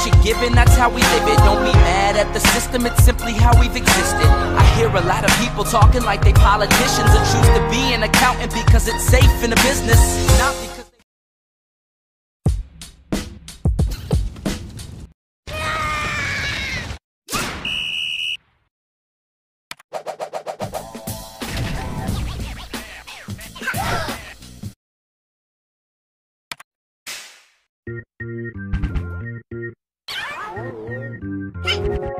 what you're given, that's how we live it. Don't be mad at the system, it's simply how we've existed. I hear a lot of people talking like they politicians and choose to be an accountant because it's safe in the business. Not because Biohazard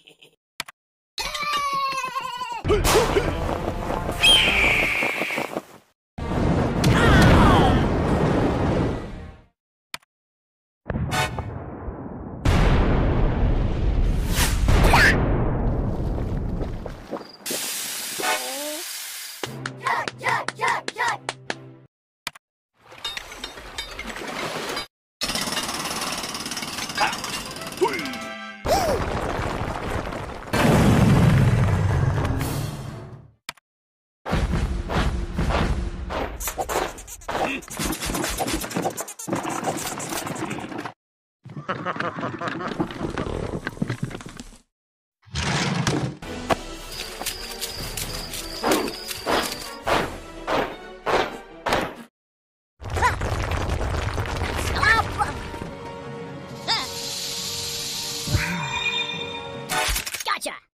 Gotcha!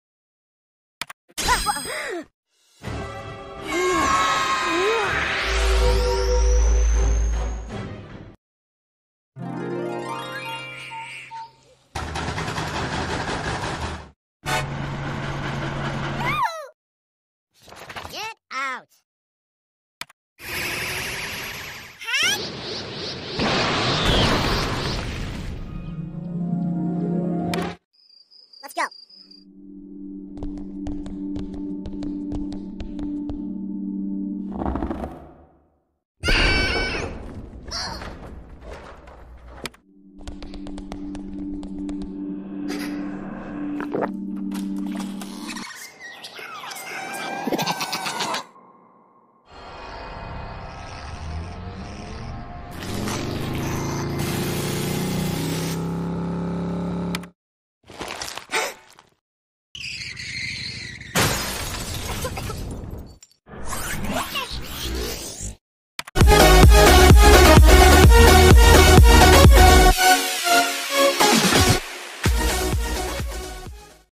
Let's go. Ah!